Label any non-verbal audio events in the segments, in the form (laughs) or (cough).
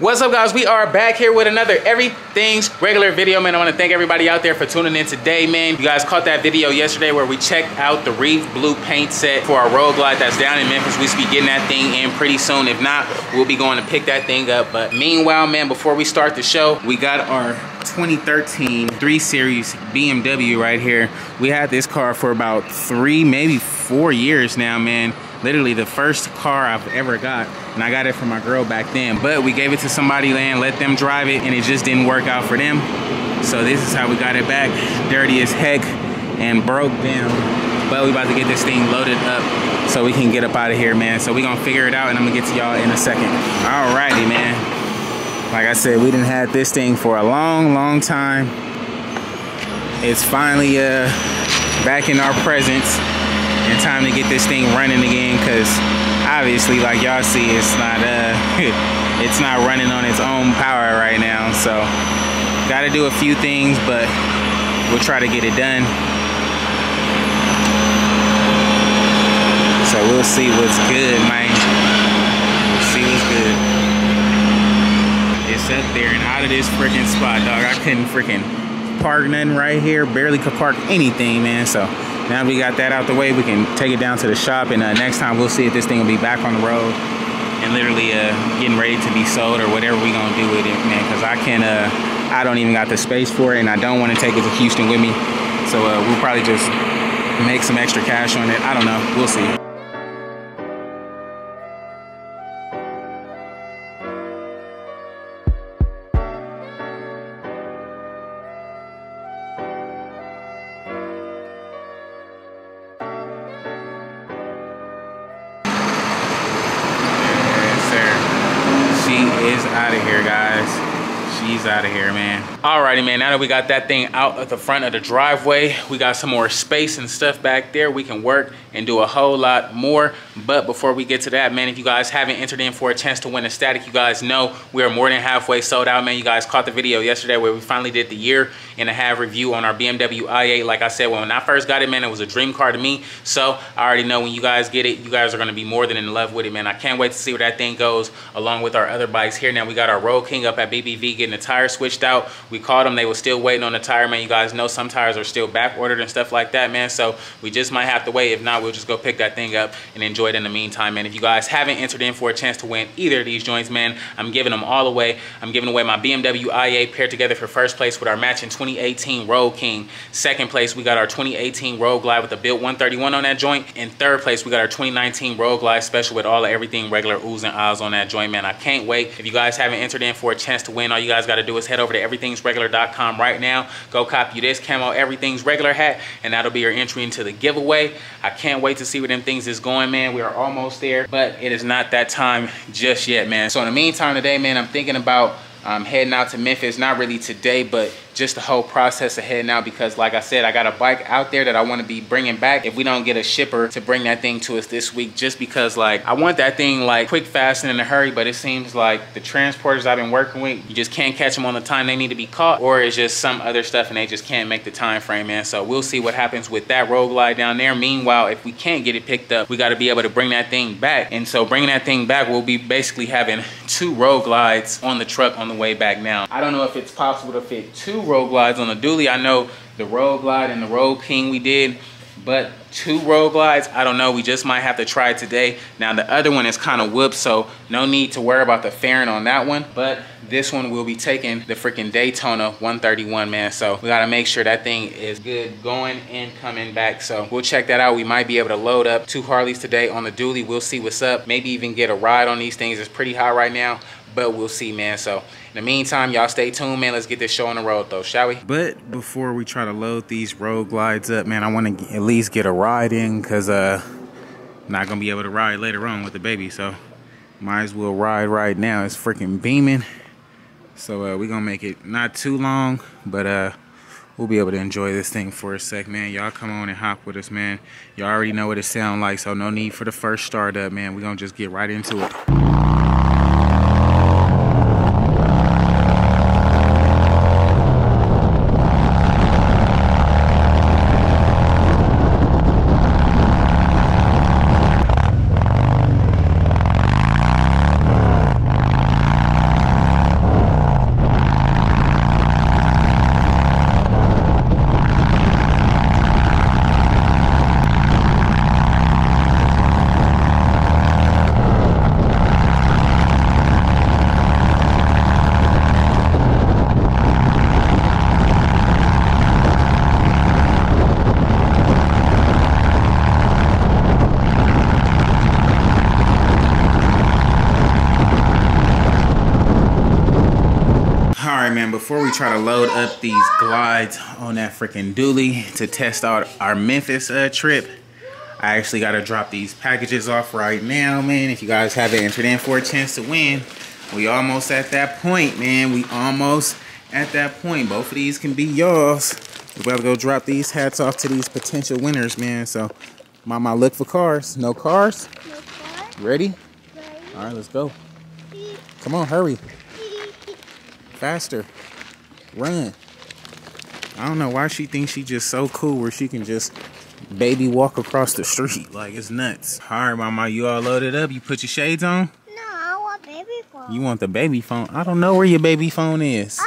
What's up guys? We are back here with another Everything's Regular video, man. I want to thank everybody out there for tuning in today, man. You guys caught that video yesterday where we checked out the Reef Blue paint set for our Road Glide that's down in Memphis. We should be getting that thing in pretty soon. If not, we'll be going to pick that thing up. But meanwhile, man, before we start the show, we got our 2013 3 Series BMW right here. We had this car for about three, maybe four years now, man literally the first car I've ever got and I got it from my girl back then. But we gave it to somebody and let them drive it and it just didn't work out for them. So this is how we got it back dirty as heck and broke down. But we about to get this thing loaded up so we can get up out of here man. So we gonna figure it out and I'm gonna get to y'all in a second. Alrighty man. Like I said we didn't have this thing for a long long time. It's finally uh back in our presence and time to get this thing running again because obviously like y'all see it's not uh (laughs) it's not running on its own power right now so got to do a few things but we'll try to get it done. So we'll see what's good man. We'll see what's good. It's up there and out of this freaking spot dog. I couldn't freaking park nothing right here barely could park anything man so now we got that out the way, we can take it down to the shop and uh, next time we'll see if this thing will be back on the road and literally uh, getting ready to be sold or whatever we gonna do with it, man. Cause I can, uh, I don't even got the space for it and I don't wanna take it to Houston with me. So uh, we'll probably just make some extra cash on it. I don't know, we'll see. Man. Alrighty, man, now that we got that thing out at the front of the driveway, we got some more space and stuff back there. We can work and do a whole lot more. But before we get to that, man, if you guys haven't entered in for a chance to win a static, you guys know we are more than halfway sold out, man. You guys caught the video yesterday where we finally did the year and a half review on our BMW i8. Like I said, when I first got it, man, it was a dream car to me. So I already know when you guys get it, you guys are gonna be more than in love with it, man. I can't wait to see where that thing goes along with our other bikes here. Now we got our Road King up at BBV getting the tires switched out. We called them, they were still waiting on the tire, man. You guys know some tires are still back ordered and stuff like that, man. So we just might have to wait. If not, we'll just go pick that thing up and enjoy it in the meantime, man. If you guys haven't entered in for a chance to win either of these joints, man, I'm giving them all away. I'm giving away my BMW i8 paired together for first place with our matching 2018 Road King. Second place, we got our 2018 Road Glide with the built 131 on that joint. In third place, we got our 2019 Road Glide special with all of everything regular oohs and ahs on that joint, man. I can't wait. If you guys haven't entered in for a chance to win, all you guys got to do is head over to everythingsregular.com right now. Go copy this camo Everything's Regular hat, and that'll be your entry into the giveaway. I can't wait to see where them things is going, man. We are almost there, but it is not that time just yet, man. So in the meantime today, man, I'm thinking about um, heading out to Memphis, not really today, but just the whole process ahead now because like I said, I got a bike out there that I want to be bringing back if we don't get a shipper to bring that thing to us this week just because like I want that thing like quick, fast, and in a hurry, but it seems like the transporters I've been working with, you just can't catch them on the time they need to be caught or it's just some other stuff and they just can't make the time frame, man. So we'll see what happens with that Road Glide down there. Meanwhile, if we can't get it picked up, we got to be able to bring that thing back. And so bringing that thing back, we'll be basically having (laughs) two Road Glides on the truck on the way back now. I don't know if it's possible to fit two Road Glides on the dually. I know the Road Glide and the Road King we did, but two Road Glides, I don't know. We just might have to try today. Now the other one is kind of whooped, so no need to worry about the fairing on that one. But this one will be taking the freaking Daytona 131, man. So we gotta make sure that thing is good going and coming back. So we'll check that out. We might be able to load up two Harleys today on the dually. We'll see what's up. Maybe even get a ride on these things. It's pretty hot right now, but we'll see, man. So in the meantime, y'all stay tuned, man. Let's get this show on the road, though, shall we? But before we try to load these road glides up, man, I want to at least get a ride in because uh, not going to be able to ride later on with the baby. So might as well ride right now. It's freaking beaming. So uh, we're going to make it not too long, but uh, we'll be able to enjoy this thing for a sec, man. Y'all come on and hop with us, man. Y'all already know what it sound like, so no need for the first startup, man. We're going to just get right into it. right, man, before we try to load up these glides on that freaking dually to test out our Memphis uh, trip, I actually got to drop these packages off right now, man. If you guys haven't entered in for a chance to win, we almost at that point, man. We almost at that point. Both of these can be yours. We about to go drop these hats off to these potential winners, man. So, mama, look for cars. No cars? No cars. Ready? Ready. All right, let's go. Come on, hurry. Faster. Run. I don't know why she thinks she just so cool where she can just baby walk across the street. Like, it's nuts. All right, mama, you all loaded up? You put your shades on? No, I want baby phone. You want the baby phone? I don't know where your baby phone is. Theirs.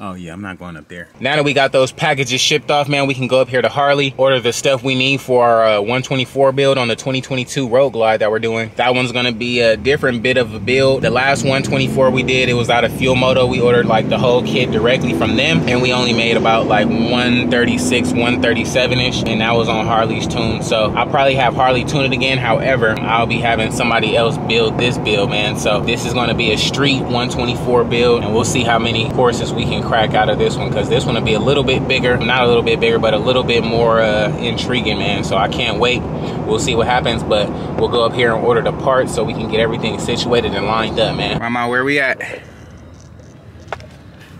Oh, yeah, I'm not going up there. Now that we got those packages shipped off, man, we can go up here to Harley, order the stuff we need for our uh, 124 build on the 2022 Road Glide that we're doing. That one's to be a different bit of a build. The last 124 we did, it was out of Fuel Moto. We ordered like the whole kit directly from them, and we only made about like 136, 137-ish, and that was on Harley's tune. So I'll probably have Harley tune it again. However, I'll be having somebody else build this build, man. So this is to be a street 124 build, and we'll see how many courses we can crack out of this one because this one will be a little bit bigger not a little bit bigger but a little bit more uh, intriguing man. So I can't wait. We'll see what happens but we'll go up here and order the parts so we can get everything situated and lined up man. Mama where we at?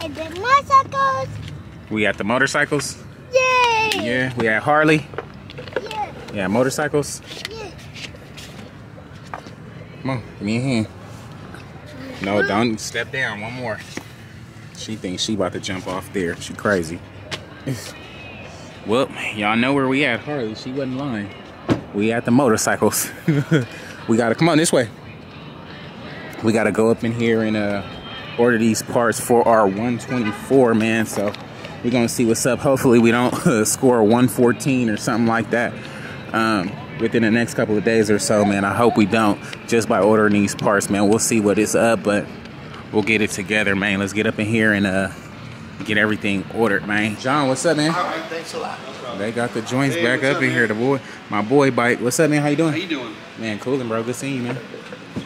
And the motorcycles. We at the motorcycles? Yay! yeah we at Harley? Yeah. Yeah motorcycles? Yeah. Come on give me a hand. No don't. Step down one more she thinks she about to jump off there. She crazy. (laughs) well, y'all know where we at. Harley, she wasn't lying. We at the motorcycles. (laughs) we gotta come on this way. We gotta go up in here and uh, order these parts for our 124, man. So we're gonna see what's up. Hopefully we don't uh, (laughs) score 114 or something like that. Um, within the next couple of days or so, man. I hope we don't just by ordering these parts, man. We'll see what is up, but we'll get it together, man. Let's get up in here and uh get everything ordered, man. John, what's up, man? All right, thanks a lot. they got the joints hey, back up, up in here. The boy, my boy bike. What's up, man? How you doing? How you doing? Man, coolin', bro. Good seeing you, man.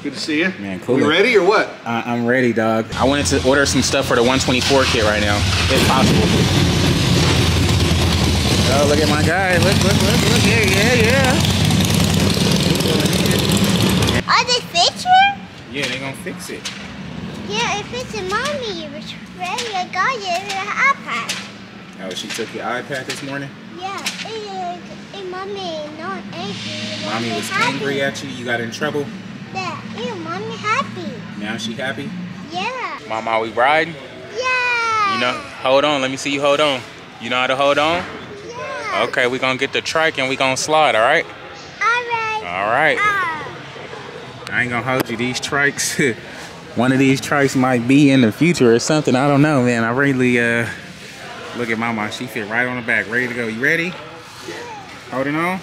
Good to see you. Man, cool. You ready or what? I am ready, dog. I wanted to order some stuff for the 124 kit right now, if possible. Oh, look at my guy. Look, look, look, look. Yeah, yeah, yeah. Are they fixing? Yeah, they're gonna fix it. Yeah, if it's a mommy, it was ready. I got it in an iPad. Oh, she took your iPad this morning? Yeah, and, and mommy not angry. Mommy, was happy. angry at you? You got in trouble? Yeah, and mommy happy. Now she happy? Yeah. Mama, we riding? Yeah. You know, hold on. Let me see you hold on. You know how to hold on? Yeah. Okay, we're gonna get the trike and we're gonna slide, all right? All right. All right. Uh. I ain't gonna hold you. These trikes (laughs) one of these trikes might be in the future or something. I don't know, man. I really uh look at mama. She fit right on the back, ready to go. You ready? Holding on?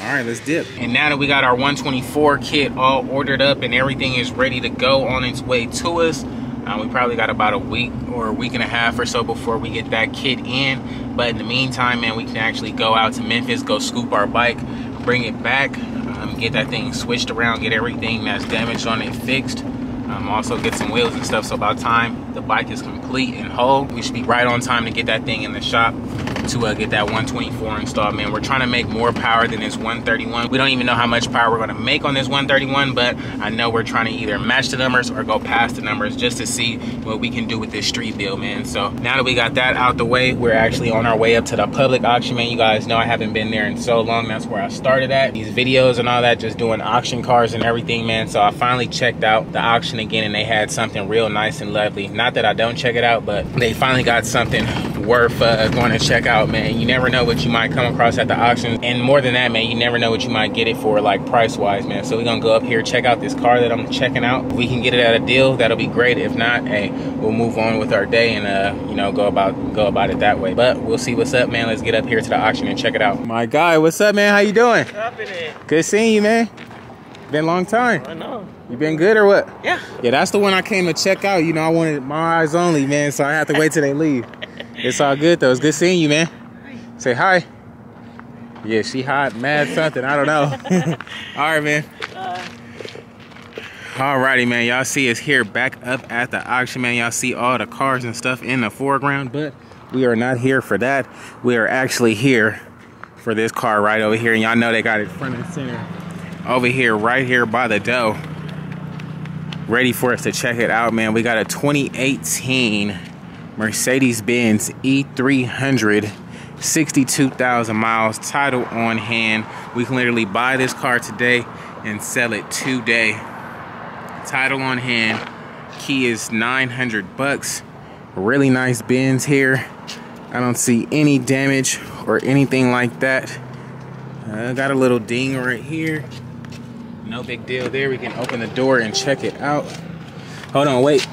All right, let's dip. And now that we got our 124 kit all ordered up and everything is ready to go on its way to us, uh, we probably got about a week or a week and a half or so before we get that kit in. But in the meantime, man, we can actually go out to Memphis, go scoop our bike, bring it back, um, get that thing switched around, get everything that's damaged on it fixed um, also get some wheels and stuff so by the time the bike is complete and whole we should be right on time to get that thing in the shop to uh, get that 124 installed man. We're trying to make more power than this 131 we don't even know how much power we're to make on this 131 but i know we're trying to either match the numbers or go past the numbers just to see what we can do with this street build man. So now that we got that out the way we're actually on our way up to the public auction man. You guys know i haven't been there in so long. That's where i started at. These videos and all that just doing auction cars and everything man. So i finally checked out the auction again and they had something real nice and lovely. Not that i don't check it out but they finally got something worth uh, going to check out, man. You never know what you might come across at the auction. And more than that, man, you never know what you might get it for, like price-wise, man. So we're gonna go up here, check out this car that I'm checking out. If we can get it at a deal, that'll be great. If not, hey, we'll move on with our day and uh, you know, go about go about it that way. But we'll see what's up, man. Let's get up here to the auction and check it out. My guy, what's up, man? How you doing? Happening. Good seeing you, man. Been a long time. I know. You been good or what? Yeah. Yeah, that's the one I came to check out. You know, I wanted my eyes only, man, so I have to wait till they leave. It's all good though. It's good seeing you, man. Hi. Say hi. Yeah, she hot, mad something. I don't know. (laughs) all right, man. Uh, Alrighty, man. Y'all see us here back up at the auction, man. Y'all see all the cars and stuff in the foreground, but we are not here for that. We are actually here for this car right over here. And y'all know they got it front and center over here, right here by the dough. Ready for us to check it out, man. We got a 2018 Mercedes-Benz E300 62,000 miles, title on hand. We can literally buy this car today and sell it today. Title on hand. Key is 900 bucks. Really nice Benz here. I don't see any damage or anything like that. Uh, got a little ding right here. No big deal there. We can open the door and check it out. Hold on, wait.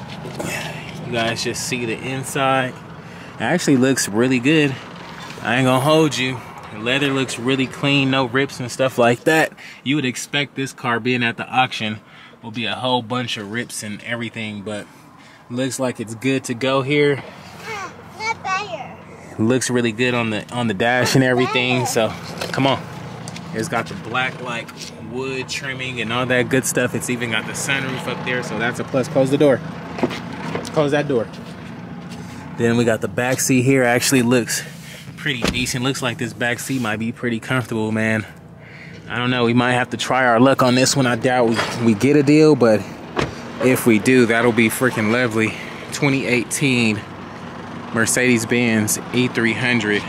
You guys just see the inside. It actually looks really good. I ain't gonna hold you. The leather looks really clean, no rips and stuff like that. You would expect this car being at the auction will be a whole bunch of rips and everything, but looks like it's good to go here. Looks really good on the on the dash and everything. So come on. It's got the black like wood trimming and all that good stuff. It's even got the sunroof up there, so that's a plus. Close the door. Close that door. Then we got the back seat here. Actually looks pretty decent. Looks like this back seat might be pretty comfortable, man. I don't know. We might have to try our luck on this one. I doubt we, we get a deal, but if we do, that'll be freaking lovely. 2018 Mercedes-Benz E300.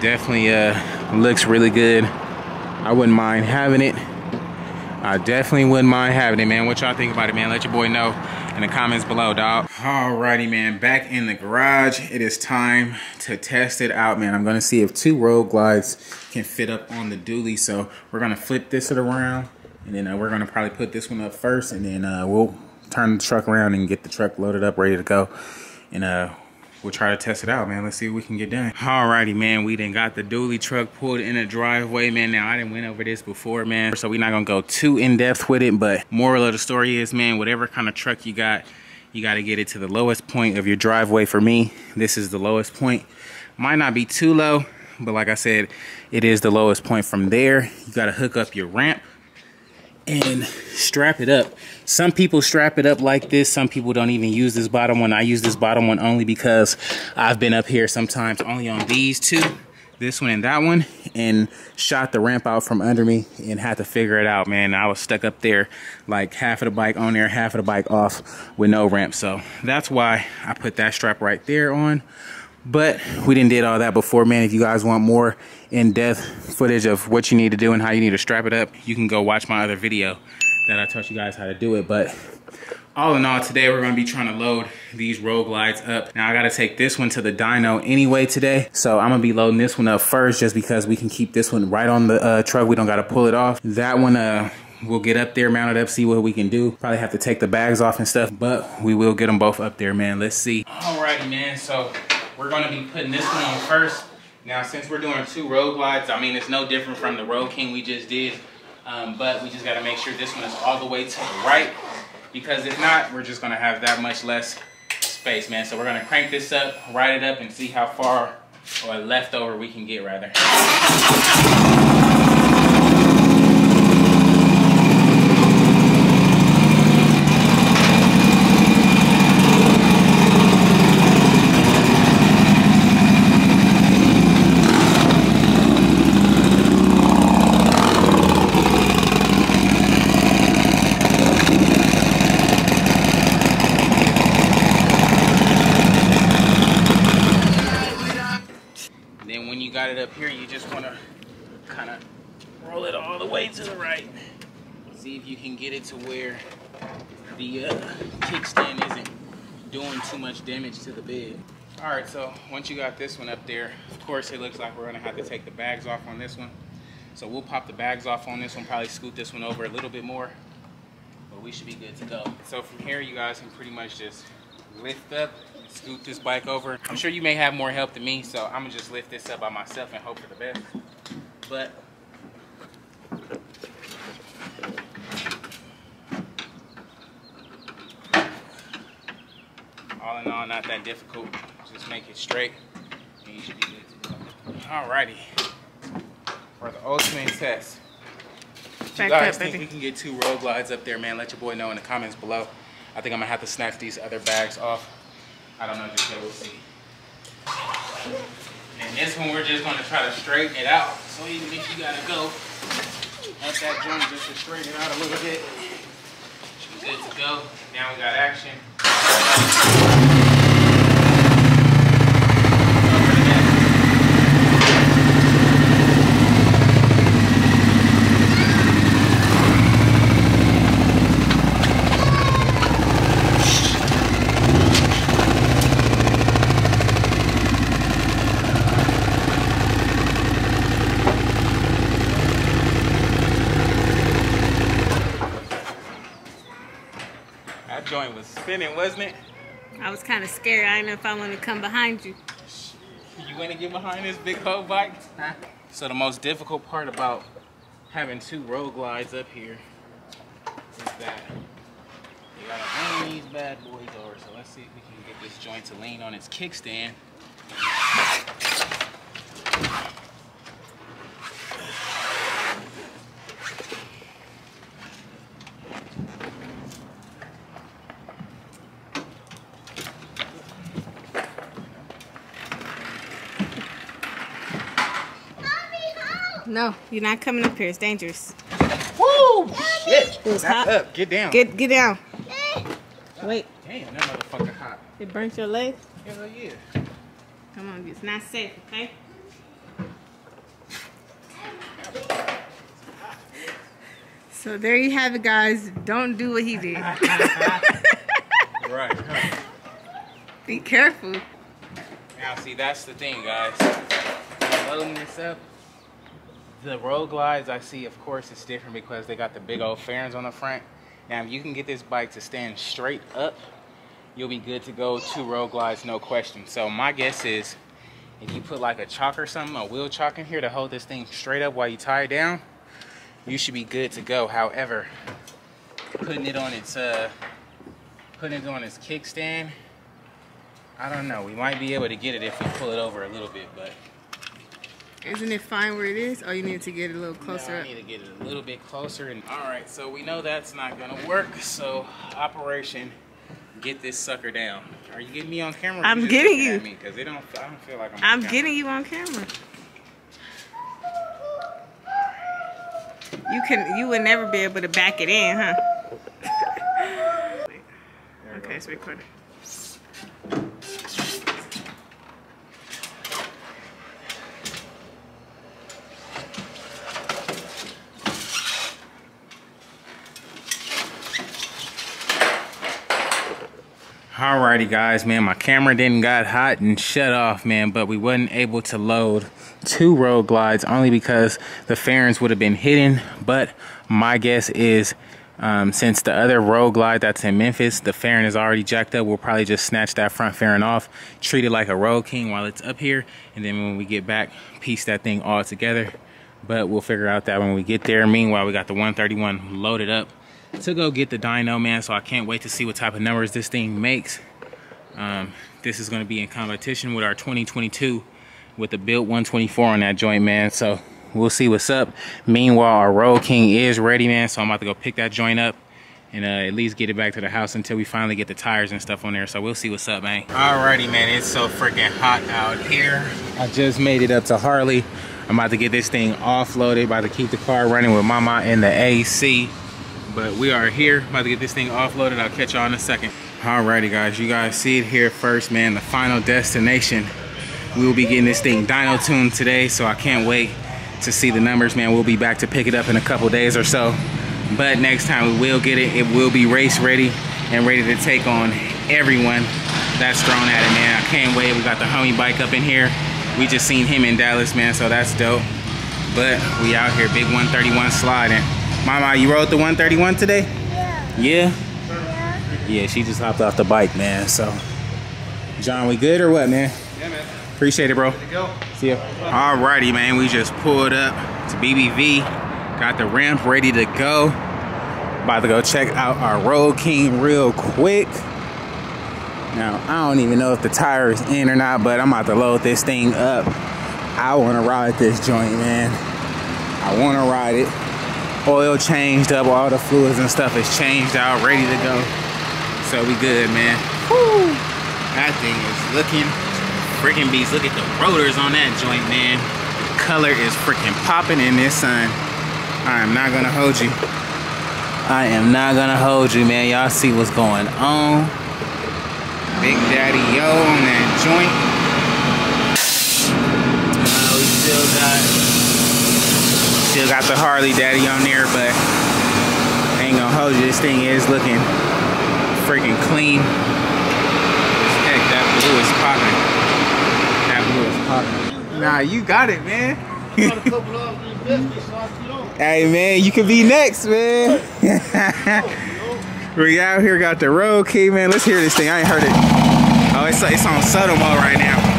Definitely uh, looks really good. I wouldn't mind having it. I definitely wouldn't mind having it, man. What y'all think about it, man? Let your boy know in the comments below, dog. Alrighty, man, back in the garage. It is time to test it out, man. I'm gonna see if two road glides can fit up on the dually. So we're gonna flip this around and then uh, we're gonna probably put this one up first and then uh, we'll turn the truck around and get the truck loaded up, ready to go. And uh, we'll try to test it out, man. Let's see what we can get done. Alrighty, man. We then got the dually truck pulled in a driveway, man. Now, I didn't went over this before, man. So we're not going to go too in-depth with it. But moral of the story is, man, whatever kind of truck you got, you got to get it to the lowest point of your driveway. For me, this is the lowest point. Might not be too low, but like I said, it is the lowest point from there. You got to hook up your ramp and strap it up. Some people strap it up like this. Some people don't even use this bottom one. I use this bottom one only because I've been up here sometimes only on these two, this one and that one, and shot the ramp out from under me and had to figure it out, man. I was stuck up there like half of the bike on there, half of the bike off with no ramp. So that's why I put that strap right there on. But we didn't did all that before, man. If you guys want more in-depth footage of what you need to do and how you need to strap it up, you can go watch my other video that I taught you guys how to do it. But all in all, today we're gonna be trying to load these road glides up. Now I gotta take this one to the dyno anyway today. So I'm gonna be loading this one up first just because we can keep this one right on the uh, truck. We don't gotta pull it off. That one, uh, we'll get up there, mount it up, see what we can do. Probably have to take the bags off and stuff, but we will get them both up there, man. Let's see. Alrighty, man, so we're gonna be putting this one on first. Now, since we're doing two road glides, I mean, it's no different from the Road King we just did, um, but we just gotta make sure this one is all the way to the right, because if not, we're just gonna have that much less space, man. So we're gonna crank this up, ride it up, and see how far, or leftover we can get, rather. Up here, you just want to kind of roll it all the way to the right. See if you can get it to where the uh, kickstand isn't doing too much damage to the bed. All right, so once you got this one up there, of course it looks like we're gonna have to take the bags off on this one. So we'll pop the bags off on this one, probably scoot this one over a little bit more, but we should be good to go. So from here, you guys can pretty much just lift up scoot this bike over. I'm sure you may have more help than me, so I'm gonna just lift this up by myself and hope for the best. But all in all, not that difficult. Just make it straight, and you should be good to go. Alrighty, for the ultimate test. you guys up, think baby. we can get two road glides up there, man, let your boy know in the comments below. I think I'm gonna have to snatch these other bags off. I don't know, just we'll see. And this one, we're just gonna try to straighten it out. So even if you gotta go up that joint just to straighten it out a little bit, she's good to go. Now we got action. Over the net. That joint was spinning, wasn't it? I was kind of scared. I didn't know if I wanted to come behind you. You want to get behind this big hoe bike? So the most difficult part about having two road glides up here is that you gotta lean these bad boys over. So let's see if we can get this joint to lean on its kickstand. No, you're not coming up here. It's dangerous. Woo! Shit! It was Back hot. up, get down. Get get down. Wait, Damn, that motherfucker hot. it burnt your leg. Hell yeah. Come on, it's not safe, okay? So there you have it, guys. Don't do what he did. (laughs) Right. Be careful. Now, see, that's the thing, guys. Loading this up, the road glides I see, of course, it's different because they got the big old fairings on the front. Now, if you can get this bike to stand straight up, you'll be good to go. Two road glides, no question. So my guess is, if you put like a chock or something, a wheel chock in here to hold this thing straight up while you tie it down, you should be good to go. However, putting it on its uh, putting it on its kickstand. I don't know. We might be able to get it if we pull it over a little bit, but Isn't it fine where it is? Or you need to get it a little closer no, I need to get it a little bit closer. And all right, so we know that's not gonna work. So Operation Get This Sucker Down. Are you getting me on camera? I'm getting you. Cause it don't. I don't feel like I'm. I'm getting you on camera. You can. You would never be able to back it in, huh? okay, it's recording. Alrighty guys, man, my camera didn't got hot and shut off, man, but we wasn't able to load two road glides only because the fairings would have been hidden. But my guess is um, since the other road glide that's in Memphis, the fairing is already jacked up, we'll probably just snatch that front fairing off, treat it like a road king while it's up here, and then when we get back, piece that thing all together. But we'll figure out that when we get there. Meanwhile, we got the 131 loaded up to go get the dyno, man. So I can't wait to see what type of numbers this thing makes. Um, this is going to be in competition with our 2022 with the built 124 on that joint, man. So we'll see what's up. Meanwhile, our Road King is ready, man. So I'm about to go pick that joint up and uh, at least get it back to the house until we finally get the tires and stuff on there. So we'll see what's up, man. Alrighty, man. It's so freaking hot out here. I just made it up to Harley. I'm about to get this thing offloaded, about to keep the car running with Mama in the AC. But we are here, about to get this thing offloaded. I'll catch y'all in a second. Alrighty, guys. You guys see it here first, man. The final destination. We will be getting this thing dyno tuned today, so I can't wait to see the numbers, man. We'll be back to pick it up in a couple days or so. But next time we will get it. It will be race ready and ready to take on everyone that's thrown at it, man. I can't wait. We got the homie bike up in here. We just seen him in Dallas, man, so that's dope. But we out here, big 131 sliding. Mama, you rode the 131 today? Yeah. Yeah? Yeah. Yeah, she just hopped off the bike, man. So, John, we good or what, man? Yeah, man. Appreciate it, bro. There you go. See ya. Alrighty, man. We just pulled up to BBV. Got the ramp ready to go. About to go check out our Road King real quick. Now, I don't even know if the tire is in or not, but I'm about to load this thing up. I want to ride this joint, man. I want to ride it. Oil changed up, all the fluids and stuff is changed out, ready to go. So we good, man. Woo! That thing is looking freaking beast. Look at the rotors on that joint, man. The color is freaking popping in this sun. I am not gonna hold you. I am not gonna hold you, man. Y'all see what's going on. Big Daddy Yo on that joint. Uh, we still got still got the Harley Daddy on there, but ain't gonna hold you. This thing is looking freaking clean. Heck, that blue is popping. That blue is popping. Nah, you got it, man. (laughs) hey man, you could be next, man. (laughs) we out here got the road key, man. Let's hear this thing. I ain't heard it. Oh, it's it's on subtle mode right now.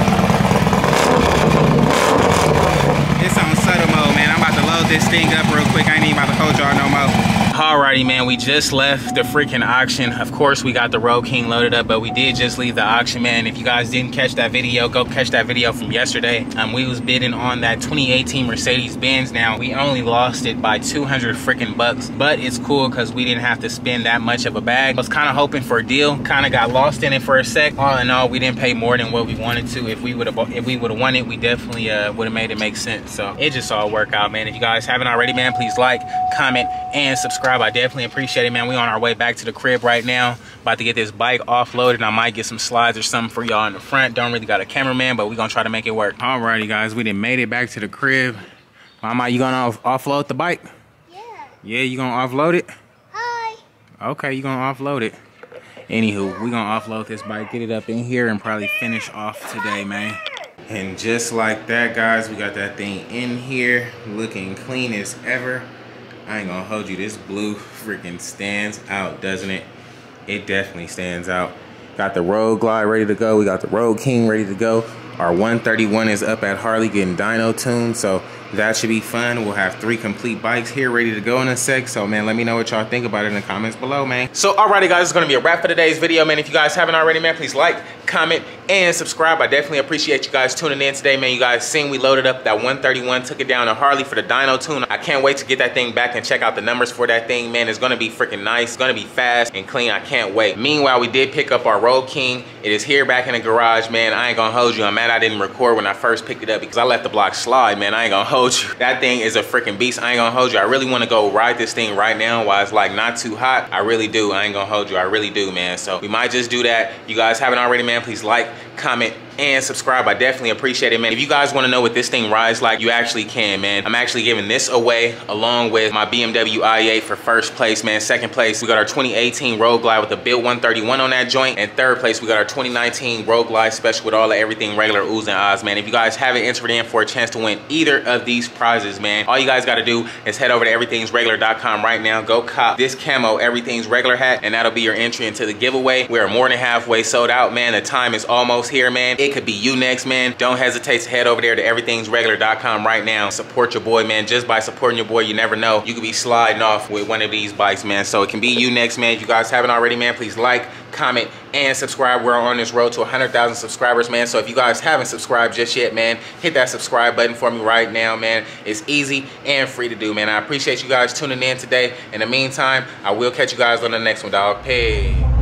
It's on subtle mode, man. I'm about to load this thing up real quick. I ain't even about to hold y'all no more. Alrighty, man, we just left the freaking auction. Of course, we got the Road King loaded up, but we did just leave the auction, man. If you guys didn't catch that video, go catch that video from yesterday. Um, we was bidding on that 2018 Mercedes-Benz. Now, we only lost it by 200 freaking bucks, but it's cool because we didn't have to spend that much of a bag. I was kind of hoping for a deal, kind of got lost in it for a sec. All in all, we didn't pay more than what we wanted to. If we would have if we would have won it, we definitely uh, would have made it make sense. So it just all worked out, man. If you guys haven't already, man, please like, comment, and subscribe subscribe. I definitely appreciate it, man. We on our way back to the crib right now. About to get this bike offloaded. I might get some slides or something for y'all in the front. Don't really got a cameraman, but we gonna try to make it work. Alrighty, guys. We done made it back to the crib. Mama, you gonna off offload the bike? Yeah. Yeah, you gonna offload it? Hi. Okay, you gonna offload it. Anywho, we gonna offload this bike, get it up in here, and probably finish off today, man. And just like that, guys, we got that thing in here, looking clean as ever. I ain't gonna hold you. This blue freaking stands out, doesn't it? It definitely stands out. Got the Road Glide ready to go. We got the Road King ready to go. Our 131 is up at Harley getting dyno tuned, so that should be fun. We'll have three complete bikes here ready to go in a sec. So, man, let me know what y'all think about it in the comments below, man. So, alrighty, guys, it's gonna be a wrap for today's video, man. If you guys haven't already, man, please like, comment, and subscribe. I definitely appreciate you guys tuning in today, man. You guys seen we loaded up that 131, took it down to Harley for the dyno tune. I can't wait to get that thing back and check out the numbers for that thing, man. It's gonna be freaking nice. It's gonna be fast and clean. I can't wait. Meanwhile, we did pick up our Road King. It is here back in the garage, man. I ain't gonna hold you. I'm mad I didn't record when I first picked it up because I let the block slide, man. I ain't gonna hold you. That thing is a freaking beast. I ain't gonna hold you. I really wanna go ride this thing right now while it's like not too hot. I really do. I ain't gonna hold you. I really do, man. So we might just do that. You guys haven't already, man, please like, comment, and subscribe. I definitely appreciate it, man. If you guys want to know what this thing rides like, you actually can, man. I'm actually giving this away along with my BMW i8 for first place, man. Second place, we got our 2018 Road Glide with the Build 131 on that joint. And third place, we got our 2019 Road Glide Special with all the everything regular oohs and ahs, man. If you guys haven't entered in for a chance to win either of these prizes, man, all you guys got to do is head over to everythingsregular.com right now. Go cop this camo Everything's Regular hat, and that'll be your entry into the giveaway. We're more than halfway sold out, man. The time is almost here, man. It could be you next, man. Don't hesitate to head over there to everythingsregular.com right now. Support your boy, man. Just by supporting your boy, you never know. You could be sliding off with one of these bikes, man. So it can be you next, man. If you guys haven't already, man, please like, comment, and subscribe. We're on this road to 100,000 subscribers, man. So if you guys haven't subscribed just yet, man, hit that subscribe button for me right now, man. It's easy and free to do, man. I appreciate you guys tuning in today. In the meantime, I will catch you guys on the next one, dog. Peace.